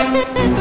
Thank you.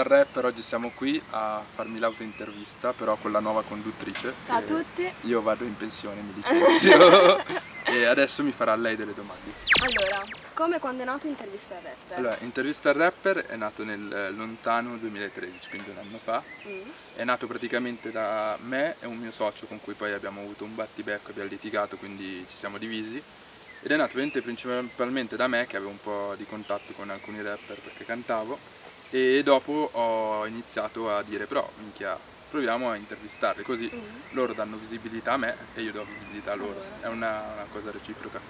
Al rapper, oggi siamo qui a farmi l'auto-intervista, però con la nuova conduttrice. Ciao a tutti. Io vado in pensione, mi licenzio, e adesso mi farà lei delle domande. Allora, come quando è nato Intervista al rapper? Allora, Intervista al rapper è nato nel eh, lontano 2013, quindi un anno fa. Mm. È nato praticamente da me e un mio socio con cui poi abbiamo avuto un battibecco, abbiamo litigato, quindi ci siamo divisi. Ed è nato principalmente da me che avevo un po' di contatto con alcuni rapper perché cantavo e dopo ho iniziato a dire però minchia proviamo a intervistarli così mm. loro danno visibilità a me e io do visibilità a loro, è una, una cosa reciproca.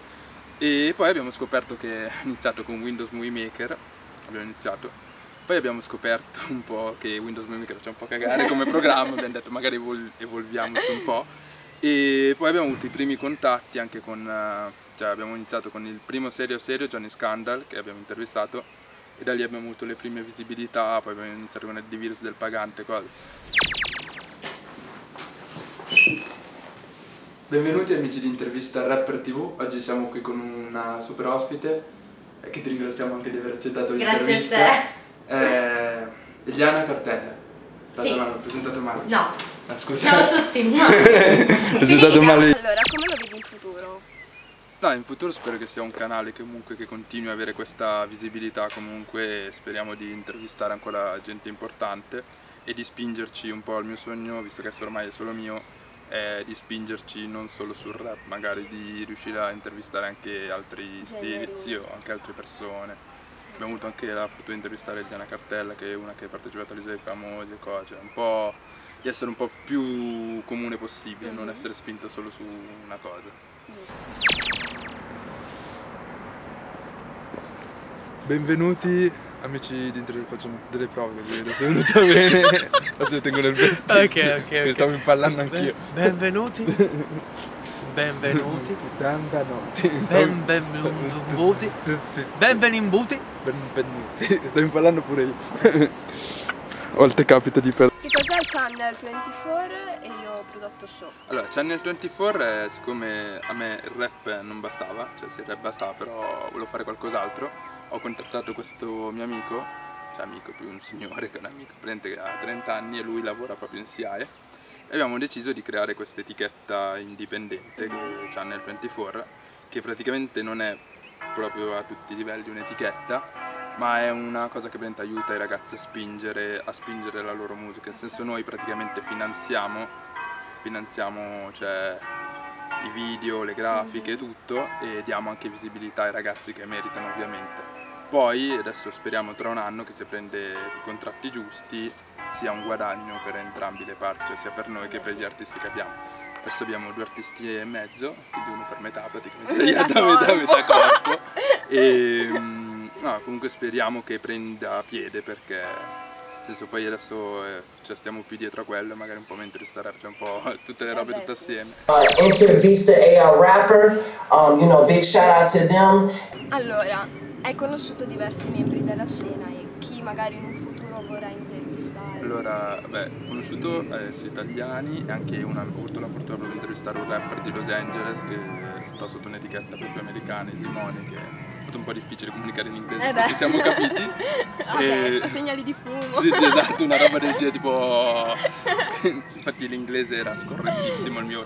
E poi abbiamo scoperto che è iniziato con Windows Movie Maker, abbiamo iniziato, poi abbiamo scoperto un po' che Windows Movie Maker c'è un po' cagare come programma, abbiamo detto magari evol evolviamoci un po' e poi abbiamo avuto i primi contatti anche con, uh, cioè abbiamo iniziato con il primo serio serio Johnny Scandal che abbiamo intervistato e da lì abbiamo avuto le prime visibilità, poi abbiamo iniziato con il virus del pagante cose. Benvenuti amici di Intervista Rapper TV, oggi siamo qui con una super ospite e che ti ringraziamo anche di aver accettato l'intervista. Grazie a te. Eh, Eliana Cartella. Sì. Male, ho presentato male. No. Ah, scusa. Ciao a tutti. No. presentato male. Allora, come lo vedi in futuro? No, in futuro spero che sia un canale che comunque che continui a avere questa visibilità comunque speriamo di intervistare ancora gente importante e di spingerci un po' al mio sogno, visto che ormai è solo mio, è di spingerci non solo sul rap, magari di riuscire a intervistare anche altri stili, sì, o anche altre persone. Abbiamo avuto anche la fortuna di intervistare Diana Cartella, che è una che ha partecipato all'Isola dei Famosi e cose, un po' di essere un po' più comune possibile, mm -hmm. non essere spinto solo su una cosa. Benvenuti amici di intervento, faccio delle prove così se è venuta bene. Adesso tengo nel vestito. Ok, ok. okay. stavo impallando anch'io. benvenuti. Benvenuti. Benvenuti. Ben, benvenuti. Benvenuti. Benvenuti. Sto impallando pure io. A volte capita di perdere. Che cos'è Channel 24 e io ho prodotto show? Allora, Channel 24 è siccome a me il rap non bastava, cioè se il rap bastava però volevo fare qualcos'altro, ho contattato questo mio amico, cioè amico più un signore che è un amico, prende che ha 30 anni e lui lavora proprio in SIAE e. Abbiamo deciso di creare questa etichetta indipendente Channel 24 che praticamente non è proprio a tutti i livelli un'etichetta ma è una cosa che veramente aiuta i ragazzi a spingere, a spingere la loro musica, nel senso noi praticamente finanziamo, finanziamo cioè, i video, le grafiche, tutto e diamo anche visibilità ai ragazzi che meritano ovviamente. Poi adesso speriamo tra un anno che se prende i contratti giusti sia un guadagno per entrambi le parti, cioè sia per noi che per gli artisti che abbiamo. Adesso abbiamo due artisti e mezzo, quindi uno per metà praticamente, metà, metà, metà corpo. E, No, comunque speriamo che prenda piede perché nel senso poi adesso eh, cioè, stiamo più dietro a quello magari un po' mentre stare cioè un po' tutte le robe tutte assieme. Uh, intervista AR Rapper, um, you know, big shout out to them. Allora, hai conosciuto diversi membri della scena e chi magari in un futuro vorrà intervistare? Allora, beh, ho conosciuto adesso italiani e anche una, ho avuto la fortuna di intervistare un rapper di Los Angeles che sta sotto un'etichetta proprio americana, Simone, che stato un po' difficile comunicare in inglese, eh ci siamo capiti. ok, e... segnali di fumo. Sì, sì, esatto, una roba del genere, tipo... Infatti l'inglese era scorrettissimo il mio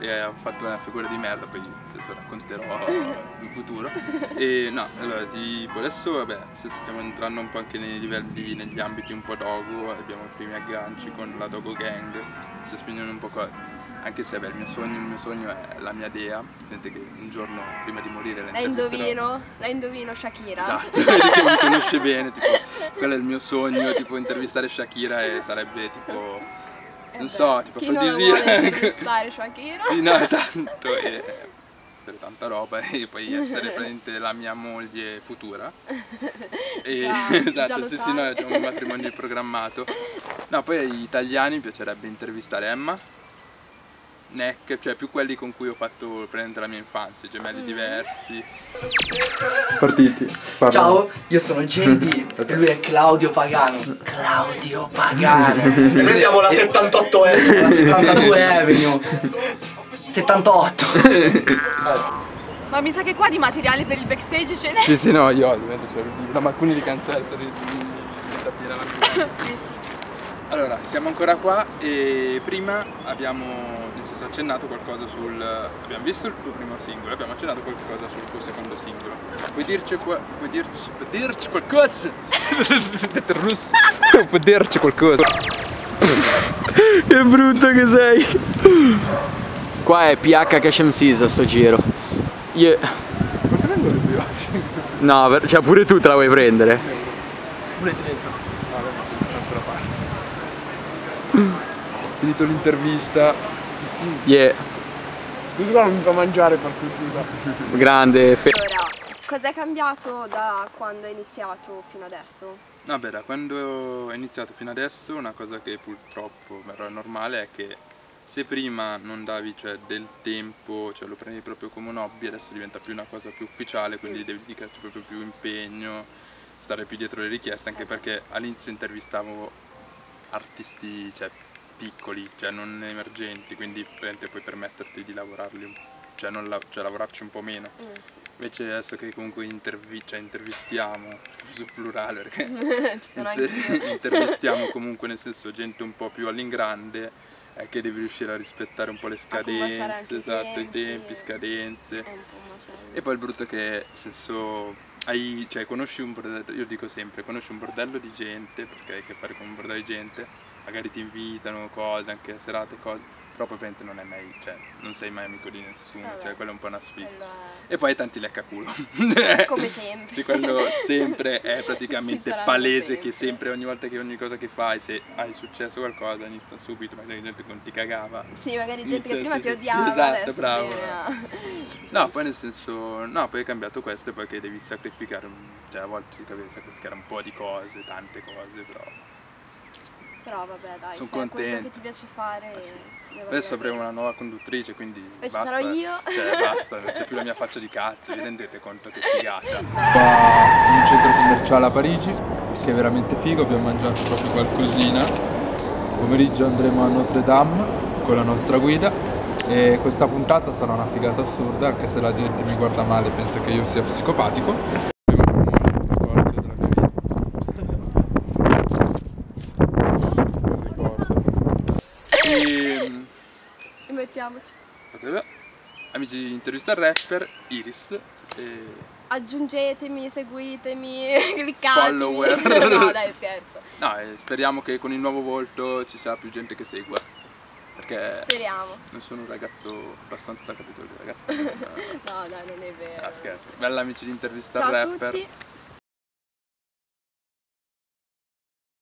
e ho fatto una figura di merda, poi adesso racconterò in futuro. E no, allora tipo adesso vabbè, stiamo entrando un po' anche nei livelli, negli ambiti un po' dogo, abbiamo i primi agganci con la Dogo Gang, si spingono un po' qua anche se beh, il mio sogno, il mio sogno è la mia dea, sente che un giorno prima di morire la La indovino, la indovino Shakira. Esatto, che mi conosce bene, tipo, quello è il mio sogno, tipo intervistare Shakira e sarebbe tipo, eh non beh, so, tipo. Non intervistare Shakira? sì, no, esatto, e per tanta roba e poi essere presente la mia moglie futura. E, già, esatto, già sì, sì, no, abbiamo un matrimonio programmato. No, poi agli italiani mi piacerebbe intervistare Emma neck, cioè più quelli con cui ho fatto prendere la mia infanzia, gemelli mm. diversi. Partiti. Parla. Ciao, io sono JD e lui è Claudio Pagano. Claudio Pagano. e noi siamo la 78 Avenue. La 72 Avenue. 78. Ma mi sa che qua di materiale per il backstage ce n'è. Sì, sì, no, io ovviamente sono no, ma alcuni li cancello, sono di, della mia. Eh sì. Allora, siamo ancora qua e prima abbiamo, accennato qualcosa sul... Abbiamo visto il tuo primo singolo, abbiamo accennato qualcosa sul tuo secondo singolo. Puoi dirci, qua- puoi dirci, puoi dirci qualcosa? Detto in russo. Puoi dirci qualcosa? Che brutto che sei. Qua è PH Cash MCs sto giro. Io... Perché vengono qui oggi? No, cioè pure tu te la vuoi prendere. Pure dentro. Dall'altra parte. Finito l'intervista. Yeah, Questo qua non mi fa mangiare per tutti grande. Allora, cos'è cambiato da quando è iniziato fino adesso? Vabbè, da quando ho iniziato fino adesso una cosa che purtroppo però è normale è che se prima non davi cioè, del tempo, cioè lo prendi proprio come un hobby, adesso diventa più una cosa più ufficiale, quindi devi dedicarci proprio più impegno, stare più dietro le richieste, anche perché all'inizio intervistavo artisti cioè, piccoli, cioè non emergenti, quindi puoi permetterti di lavorarli, un- cioè, non la- cioè lavorarci un po' meno. Eh sì. Invece adesso che comunque intervi- cioè, intervistiamo, sul plurale perché Ci sono inter- intervistiamo comunque nel senso gente un po' più all'ingrande è che devi riuscire a rispettare un po' le scadenze, esatto, i tempi. tempi, scadenze. Un macello. E poi il brutto è che, nel senso, hai, cioè, conosci un bordello, io dico sempre, conosci un bordello di gente, perché hai a che fare con un bordello di gente, magari ti invitano, cose, anche serate, cose, però poi non è mai, cioè, non sei mai amico di nessuno, Vabbè. cioè, quella è un po' una sfida. Quello E poi tanti leccaculo. è come sempre. Sì, quello sempre è praticamente palese sempre. che sempre, ogni volta che ogni cosa che fai, se hai successo qualcosa, inizia subito, magari gente che non ti cagava. Sì, magari gente che Inizia- prima sì, ti sì, sì, odiava, esatto, adesso bravo. No, poi nel senso, no, poi è cambiato questo e poi che devi sacrificare, cioè a volte ti devi sacrificare un po' di cose, tante cose, però. Però vabbè dai, Son se è quello contento. che ti piace fare... Ah, sì. Adesso avremo una nuova conduttrice, quindi Invece basta. sarò io. Cioè, basta, non c'è più la mia faccia di cazzo, vi rendete conto che figata. Qua in un centro commerciale a Parigi, che è veramente figo, abbiamo mangiato proprio qualcosina. Pomeriggio andremo a Notre Dame con la nostra guida e questa puntata sarà una figata assurda, anche se la gente mi guarda male e pensa che io sia psicopatico. Ricordo della mia vita. Un ricordo. E, Guardate, Amici di intervista al rapper, Iris. E... Aggiungetemi, seguitemi, cliccate. Follower. no, dai, scherzo. No, e speriamo che con il nuovo volto ci sia più gente che segua. Perché Speriamo. non sono un ragazzo abbastanza capito, ragazzo. No, dai, non è vero. Ah, scherzo. Bella amici di intervista Ciao rapper.